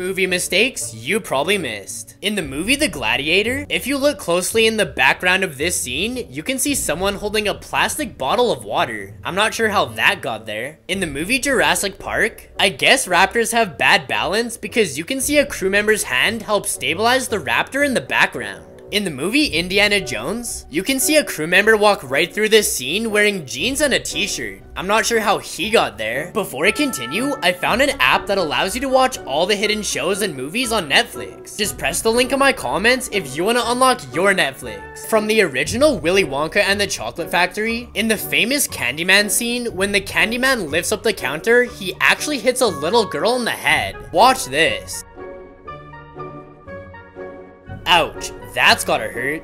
Movie mistakes you probably missed. In the movie The Gladiator, if you look closely in the background of this scene, you can see someone holding a plastic bottle of water. I'm not sure how that got there. In the movie Jurassic Park, I guess raptors have bad balance because you can see a crew member's hand help stabilize the raptor in the background. In the movie Indiana Jones, you can see a crew member walk right through this scene wearing jeans and a t-shirt. I'm not sure how he got there. Before I continue, I found an app that allows you to watch all the hidden shows and movies on Netflix. Just press the link in my comments if you want to unlock your Netflix. From the original Willy Wonka and the Chocolate Factory, in the famous Candyman scene, when the Candyman lifts up the counter, he actually hits a little girl in the head. Watch this. Ouch, that's gotta hurt.